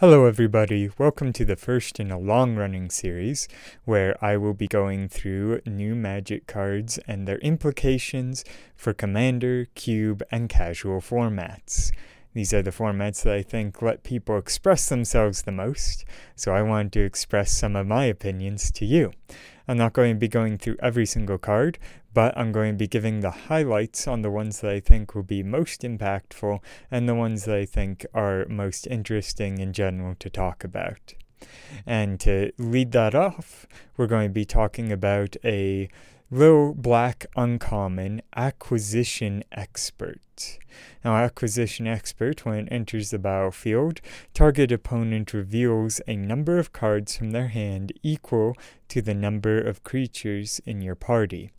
Hello, everybody. Welcome to the first in a long running series where I will be going through new magic cards and their implications for Commander, Cube, and casual formats. These are the formats that I think let people express themselves the most, so I want to express some of my opinions to you. I'm not going to be going through every single card, but I'm going to be giving the highlights on the ones that I think will be most impactful and the ones that I think are most interesting in general to talk about. And to lead that off, we're going to be talking about a little black uncommon acquisition expert. Now, acquisition expert, when it enters the battlefield, target opponent reveals a number of cards from their hand equal to the number of creatures in your party.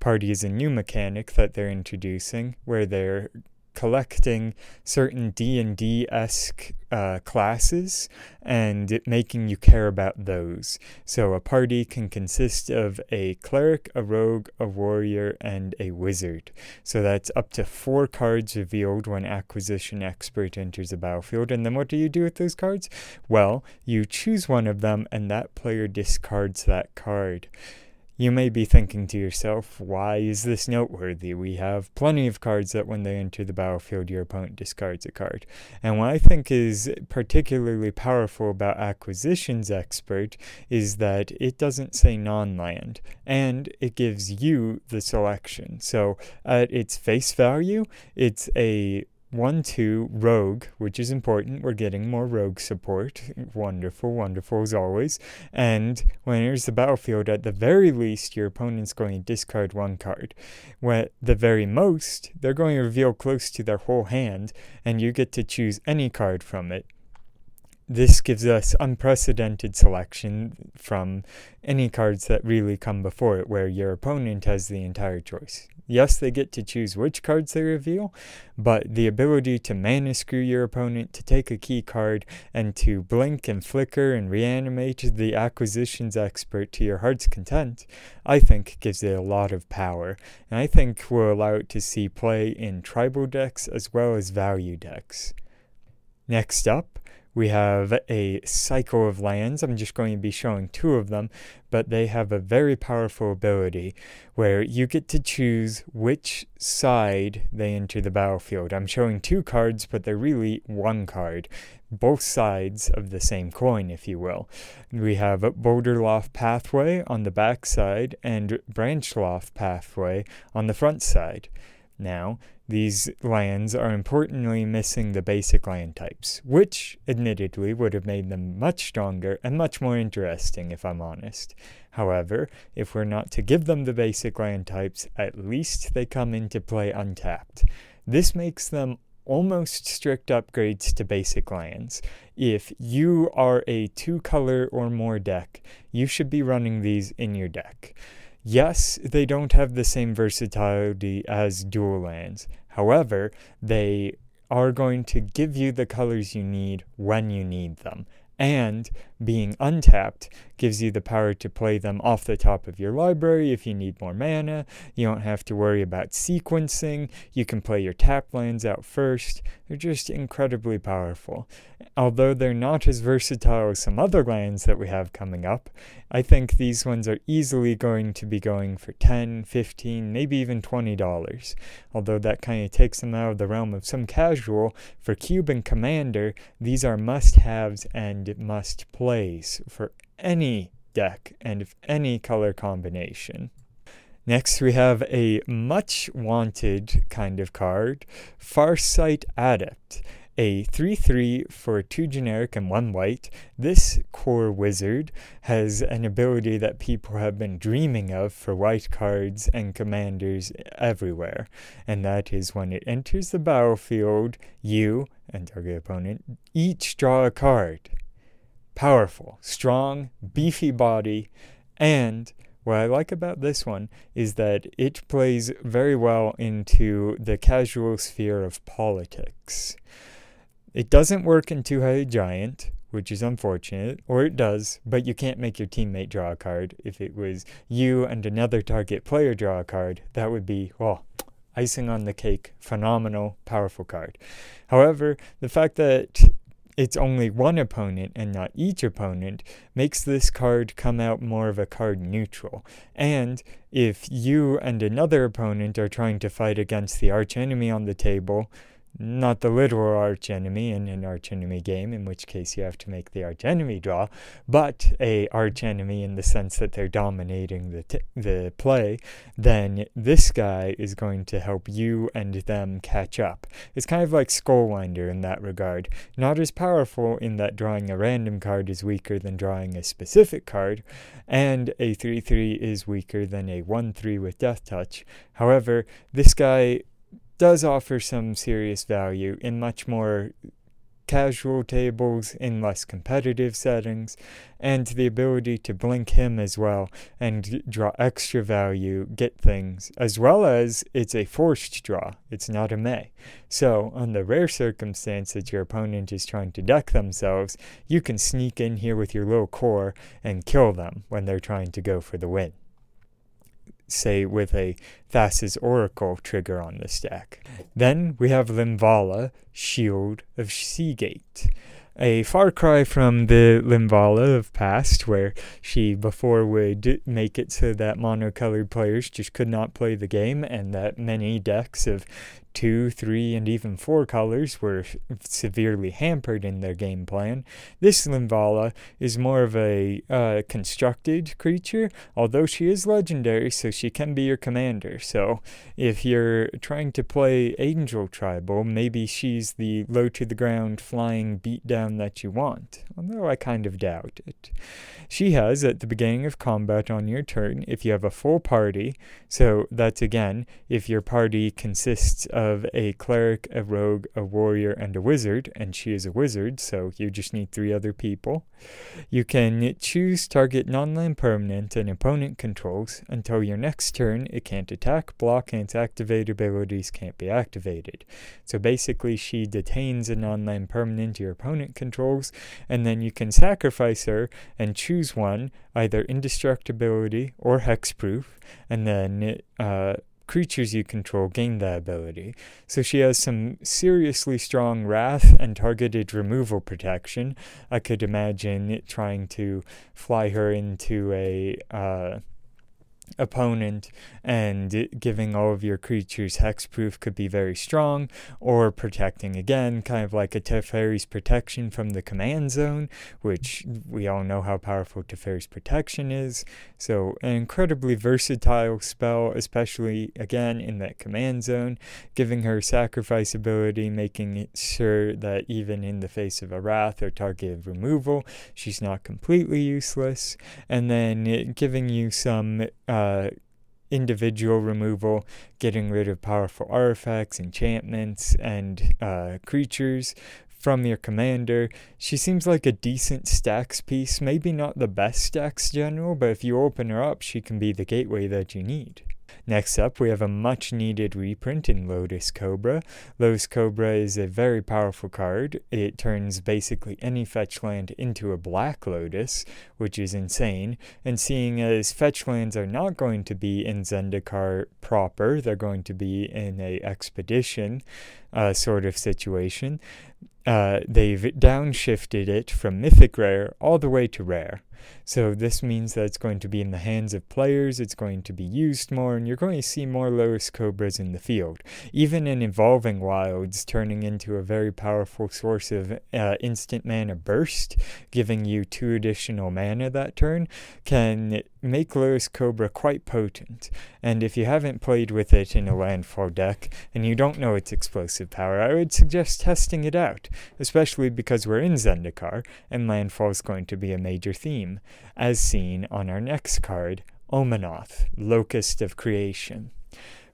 Party is a new mechanic that they're introducing where they're collecting certain D&D-esque uh, classes and making you care about those. So a party can consist of a cleric, a rogue, a warrior, and a wizard. So that's up to four cards revealed when acquisition expert enters the battlefield. And then what do you do with those cards? Well, you choose one of them and that player discards that card. You may be thinking to yourself, why is this noteworthy? We have plenty of cards that when they enter the battlefield, your opponent discards a card. And what I think is particularly powerful about Acquisitions Expert is that it doesn't say non land, and it gives you the selection. So at its face value, it's a 1 2 rogue, which is important. We're getting more rogue support. Wonderful, wonderful as always. And when enters the battlefield, at the very least, your opponent's going to discard one card. When the very most, they're going to reveal close to their whole hand, and you get to choose any card from it. This gives us unprecedented selection from any cards that really come before it, where your opponent has the entire choice. Yes, they get to choose which cards they reveal, but the ability to mana screw your opponent, to take a key card, and to blink and flicker and reanimate the acquisitions expert to your heart's content, I think gives it a lot of power, and I think will allow it to see play in tribal decks as well as value decks. Next up, we have a cycle of lands. I'm just going to be showing two of them, but they have a very powerful ability where you get to choose which side they enter the battlefield. I'm showing two cards, but they're really one card. Both sides of the same coin, if you will. We have Boulderloft Pathway on the back side and Branchloft Pathway on the front side. Now, these lands are importantly missing the basic land types, which, admittedly, would have made them much stronger and much more interesting, if I'm honest. However, if we're not to give them the basic land types, at least they come into play untapped. This makes them almost strict upgrades to basic lands. If you are a two color or more deck, you should be running these in your deck. Yes, they don't have the same versatility as dual lands. However, they are going to give you the colors you need when you need them. And being untapped gives you the power to play them off the top of your library if you need more mana. You don't have to worry about sequencing. You can play your tap lands out first. They're just incredibly powerful. Although they're not as versatile as some other lands that we have coming up, I think these ones are easily going to be going for 10, 15, maybe even $20. Although that kind of takes them out of the realm of some casual, for Cuban Commander, these are must-haves and must plays for any deck and any color combination. Next, we have a much wanted kind of card, Farsight Adept. A 3 3 for 2 generic and 1 white, this Kor wizard has an ability that people have been dreaming of for white cards and commanders everywhere, and that is when it enters the battlefield, you and target opponent each draw a card powerful, strong, beefy body, and what I like about this one is that it plays very well into the casual sphere of politics. It doesn't work in Two Headed Giant, which is unfortunate, or it does, but you can't make your teammate draw a card. If it was you and another target player draw a card, that would be, well, icing on the cake, phenomenal, powerful card. However, the fact that it's only one opponent and not each opponent makes this card come out more of a card neutral. And if you and another opponent are trying to fight against the archenemy on the table, not the literal archenemy in an archenemy game, in which case you have to make the archenemy draw, but a archenemy in the sense that they're dominating the the play, then this guy is going to help you and them catch up. It's kind of like Skullwinder in that regard. Not as powerful in that drawing a random card is weaker than drawing a specific card, and a 3 3 is weaker than a 1 3 with Death Touch. However, this guy does offer some serious value in much more casual tables in less competitive settings, and the ability to blink him as well and draw extra value, get things, as well as it's a forced draw. It's not a may. So, on the rare circumstance that your opponent is trying to deck themselves, you can sneak in here with your little Kor and kill them when they're trying to go for the win say with a Thassa's Oracle trigger on the stack. Then we have Linvala, Shield of Sea Gate. A far cry from the Linvala of past, where she before would make it so that monocolored players just could not play the game, and that many decks of two, three, and even four colors were severely hampered in their game plan. This Linvala is more of a uh, constructed creature, although she is legendary, so she can be your commander. So if you're trying to play Angel Tribal, maybe she's the low to the ground flying beatdown that you want, although I kind of doubt it. She has, at the beginning of combat on your turn, if you have a full party, so that's again, if your party consists of of a cleric, a rogue, a warrior, and a wizard, and she is a wizard, so you just need three other people. You can choose target non-land permanent and opponent controls until your next turn. It can't attack, block, and its activate abilities can't be activated. So basically, she detains a non-land permanent your opponent controls, and then you can sacrifice her and choose one, either indestructibility or hexproof, and then uh, creatures you control gain that ability. So she has some seriously strong wrath and targeted removal protection. I could imagine trying to fly her into a uh, opponent and giving all of your creatures hexproof could be very strong or protecting again kind of like a Teferi's protection from the command zone which we all know how powerful Teferi's protection is. So an incredibly versatile spell especially again in that command zone giving her sacrifice ability making sure that even in the face of a wrath or target removal she's not completely useless. And then giving you some uh, uh, individual removal, getting rid of powerful artifacts, enchantments, and uh, creatures from your commander. She seems like a decent stacks piece, maybe not the best stacks general, but if you open her up, she can be the gateway that you need. Next up, we have a much needed reprint in Lotus Cobra. Lotus Cobra is a very powerful card. It turns basically any fetch land into a black Lotus, which is insane. And seeing as fetch lands are not going to be in Zendikar proper, they're going to be in a expedition uh, sort of situation, uh, they've downshifted it from mythic rare all the way to rare. So this means that it's going to be in the hands of players, it's going to be used more, and you're going to see more Lotus Cobras in the field. Even in Evolving Wilds, turning into a very powerful source of uh, instant mana burst, giving you two additional mana that turn, can make Lotus Cobra quite potent. And if you haven't played with it in a landfall deck, and you don't know its explosive power, I would suggest testing it out, especially because we're in Zendikar, and landfall is going to be a major theme as seen on our next card, Omnath, Locus of Creation.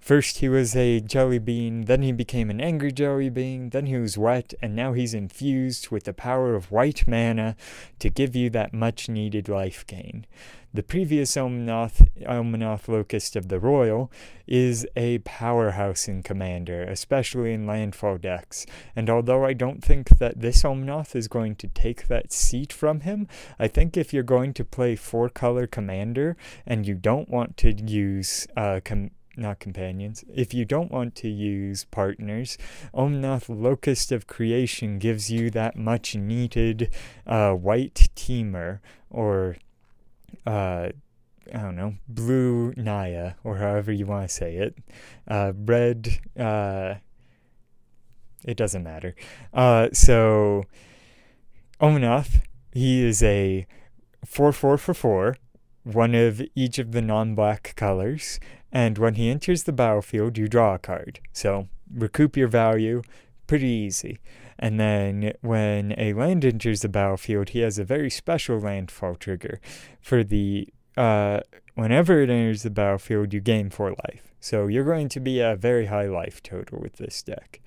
First he was a jelly bean, then he became an angry jelly bean, then he was wet, and now he's infused with the power of white mana to give you that much needed life gain. The previous Omnath, Omnath Locus of the Roil is a powerhouse in Commander, especially in landfall decks, and although I don't think that this Omnath is going to take that seat from him, I think if you're going to play four color Commander and you don't want to use uh, not companions. If you don't want to use partners, Omnath Locus of Creation gives you that much needed uh, white teamer or uh, I don't know, blue Naya, or however you want to say it. Uh, red, uh, it doesn't matter. Uh, so, Omnath, he is a 4 4 for 4, one of each of the non black colors, and when he enters the battlefield, you draw a card. So, recoup your value, pretty easy. And then when a land enters the battlefield, he has a very special landfall trigger. For the uh, whenever it enters the battlefield, you gain four life. So you're going to be a very high life total with this deck.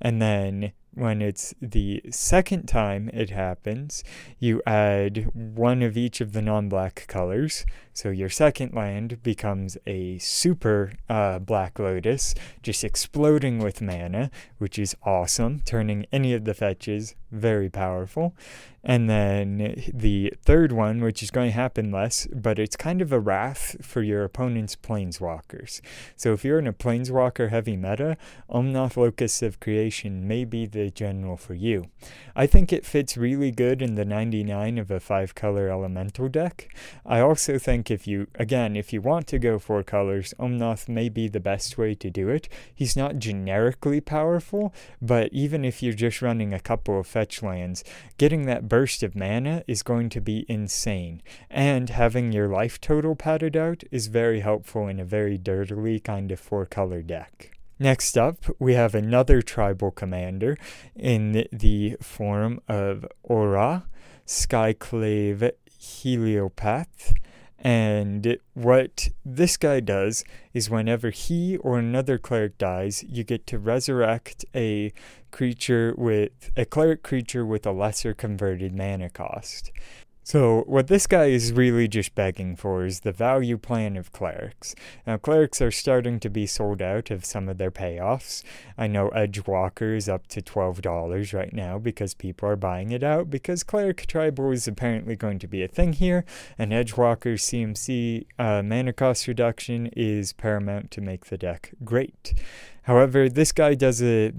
And then when it's the second time it happens, you add one of each of the non black colors. So your second land becomes a super uh, Black Lotus, just exploding with mana, which is awesome, turning any of the fetches very powerful. And then the third one, which is going to happen less, but it's kind of a wrath for your opponent's planeswalkers. So if you're in a planeswalker heavy meta, Omnath Locus of Creation may be the general for you. I think it fits really good in the 99 of a 5 color elemental deck. I also think if you, again, if you want to go four colors, Omnath may be the best way to do it. He's not generically powerful, but even if you're just running a couple of fetch lands, getting that burst of mana is going to be insane. And having your life total padded out is very helpful in a very dirtily kind of four color deck. Next up, we have another tribal commander in the form of Orah, Skyclave Hierophant. And what this guy does is whenever he or another cleric dies, you get to resurrect a creature with a cleric creature with a lesser converted mana cost. So, what this guy is really just begging for is the value plan of clerics. Now, clerics are starting to be sold out of some of their payoffs. I know Edgewalker is up to $12 right now because people are buying it out because cleric tribal is apparently going to be a thing here, and Edgewalker's CMC uh, mana cost reduction is paramount to make the deck great. However, this guy does a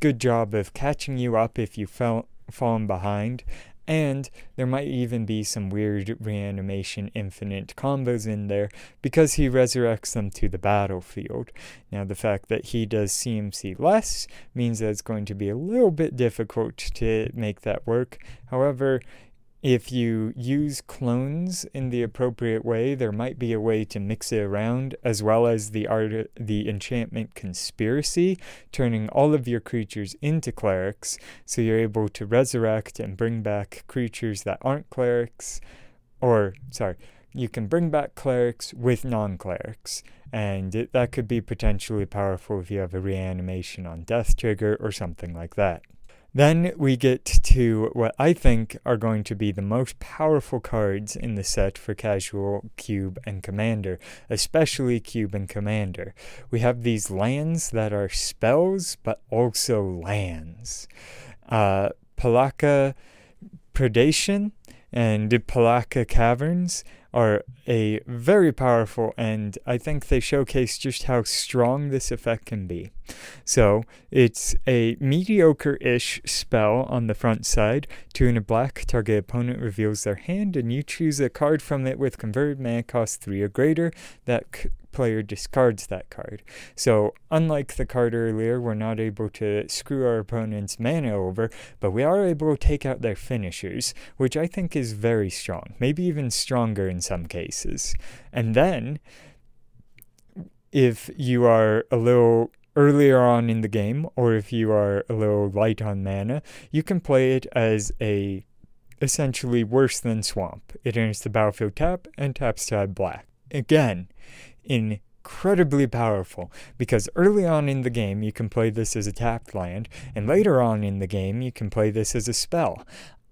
good job of catching you up if you fell fallen behind and there might even be some weird reanimation infinite combos in there because he resurrects them to the battlefield. Now, the fact that he does CMC less means that it's going to be a little bit difficult to make that work. However, if you use clones in the appropriate way, there might be a way to mix it around, as well as the art, the enchantment conspiracy, turning all of your creatures into clerics, so you're able to resurrect and bring back creatures that aren't clerics, or sorry, you can bring back clerics with non-clerics, and it, that could be potentially powerful if you have a reanimation on death trigger or something like that. Then we get to what I think are going to be the most powerful cards in the set for casual, cube, and commander, especially cube and commander. We have these lands that are spells, but also lands. Uh, Pelakka Predation and Pelakka Caverns are a very powerful and I think they showcase just how strong this effect can be. So it's a mediocre-ish spell on the front side. Two in a black, target opponent reveals their hand and you choose a card from it with converted mana cost 3 or greater that player discards that card. So, unlike the card earlier, we're not able to screw our opponent's mana over, but we are able to take out their finishers, which I think is very strong, maybe even stronger in some cases. And then, if you are a little earlier on in the game, or if you are a little light on mana, you can play it as a essentially worse than swamp. It enters the battlefield tap and taps to black. Again, incredibly powerful because early on in the game you can play this as a tapped land, and later on in the game you can play this as a spell.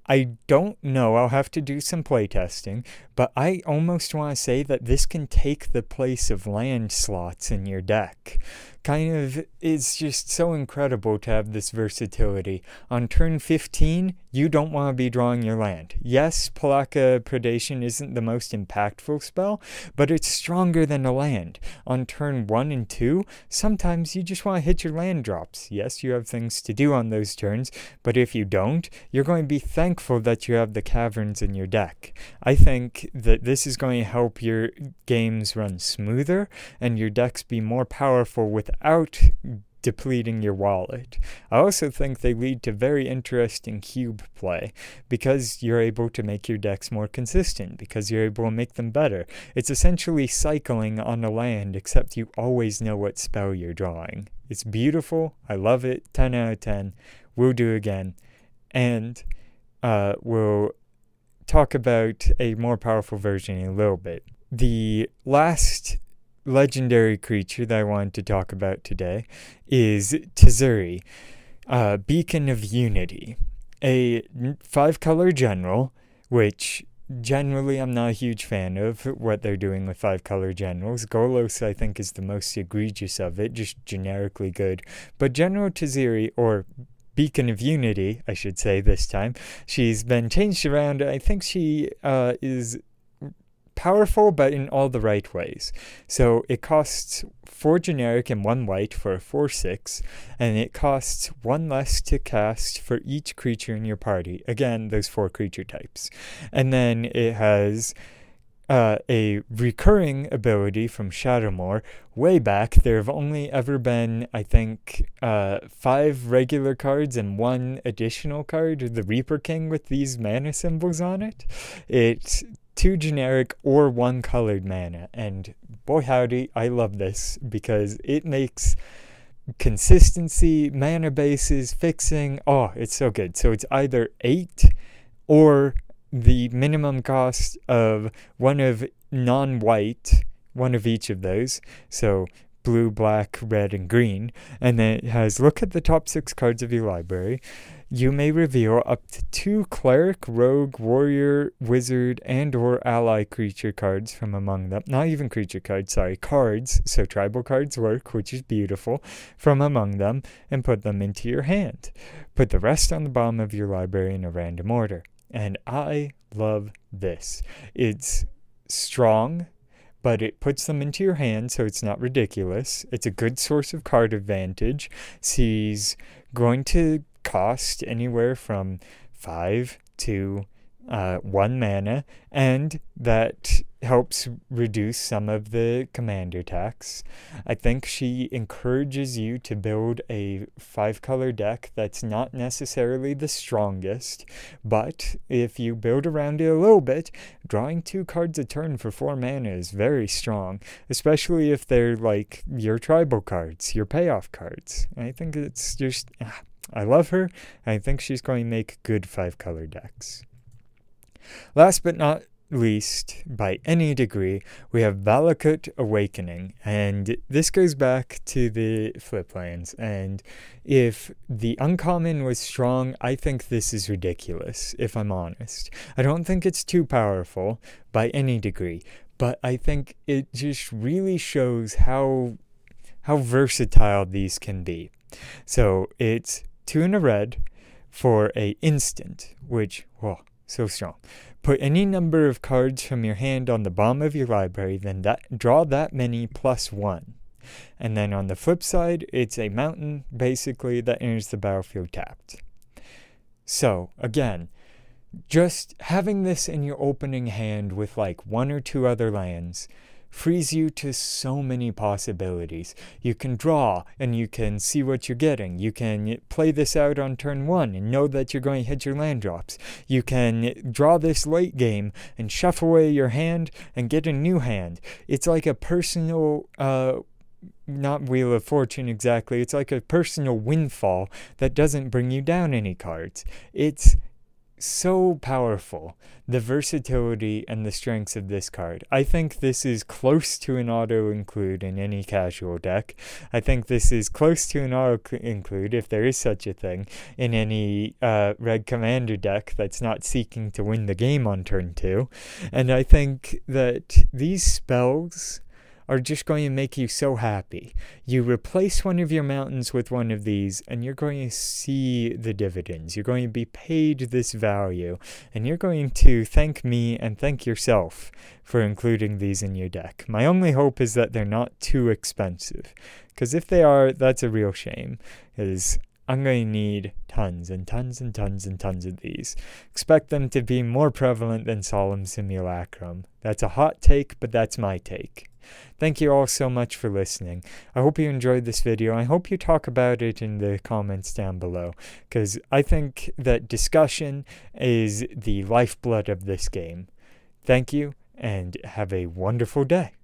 I don't know, I'll have to do some playtesting, but I almost want to say that this can take the place of land slots in your deck. Kind of, it's just so incredible to have this versatility. On turn 15, you don't want to be drawing your land. Yes, Pelakka Predation isn't the most impactful spell, but it's stronger than a land. On turn 1 and 2, sometimes you just want to hit your land drops. Yes, you have things to do on those turns, but if you don't, you're going to be thankful that you have the caverns in your deck. I think that this is going to help your games run smoother and your decks be more powerful without depleting your wallet. I also think they lead to very interesting cube play because you're able to make your decks more consistent, because you're able to make them better. It's essentially cycling on a land, except you always know what spell you're drawing. It's beautiful. I love it. 10 out of 10. We'll do again. And uh, we'll talk about a more powerful version in a little bit. The last legendary creature that I wanted to talk about today is Tazri, uh, Beacon of Unity, a five color general, which generally I'm not a huge fan of what they're doing with five color generals. Golos, I think, is the most egregious of it, just generically good. But General Tazri, or Beacon of Unity, I should say this time, she's been changed around. I think she uh, is powerful, but in all the right ways. So it costs 4 generic and 1 white for a 4 6, and it costs 1 less to cast for each creature in your party. Again, those 4 creature types. And then it has. Uh, a recurring ability from Shadowmoor. Way back, there have only ever been, I think, uh, five regular cards and one additional card, the Reaper King with these mana symbols on it. It two generic or one colored mana. And boy howdy, I love this because it makes consistency, mana bases, fixing. Oh, it's so good. So it's either eight or the minimum cost of one of non white, one of each of those. So blue, black, red, and green. And then it has look at the top six cards of your library you may reveal up to two cleric, rogue, warrior, wizard, and or ally creature cards from among them. Not even creature cards, sorry, cards. So tribal cards work, which is beautiful, from among them, and put them into your hand. Put the rest on the bottom of your library in a random order. And I love this. It's strong, but it puts them into your hand so it's not ridiculous. It's a good source of card advantage. She's going to cost anywhere from five to uh, one mana, and that helps reduce some of the commander tax. I think she encourages you to build a five color deck that's not necessarily the strongest, but if you build around it a little bit, drawing two cards a turn for four mana is very strong, especially if they're like your tribal cards, your payoff cards. I think it's just. Ah, I love her. I think she's going to make good five color decks. Last but not least, by any degree, we have Valakut Awakening, and this goes back to the flip lands. And if the uncommon was strong, I think this is ridiculous, if I'm honest. I don't think it's too powerful by any degree, but I think it just really shows how how versatile these can be. So it's two in a red for a instant, which, whoa, so strong. Put any number of cards from your hand on the bottom of your library, then that, draw that many plus one. And then on the flip side, it's a mountain, basically, that enters the battlefield tapped. So, again, just having this in your opening hand with like one or two other lands frees you to so many possibilities. You can draw and you can see what you're getting. You can play this out on turn one and know that you're going to hit your land drops. You can draw this late game and shuffle away your hand and get a new hand. It's like a personal uh, not Wheel of Fortune exactly. It's like a personal windfall that doesn't bring you down any cards. It's so powerful, the versatility and the strengths of this card. I think this is close to an auto include in any casual deck. I think this is close to an auto include, if there is such a thing, in any uh, red commander deck that's not seeking to win the game on turn two. And I think that these spells are just going to make you so happy. You replace one of your mountains with one of these, and you're going to see the dividends. You're going to be paid this value, and you're going to thank me and thank yourself for including these in your deck. My only hope is that they're not too expensive, because if they are, that's a real shame. Is I'm going to need tons and tons and tons and tons of these. Expect them to be more prevalent than Solemn Simulacrum. That's a hot take, but that's my take. Thank you all so much for listening. I hope you enjoyed this video. I hope you talk about it in the comments down below, because I think that discussion is the lifeblood of this game. Thank you, and have a wonderful day.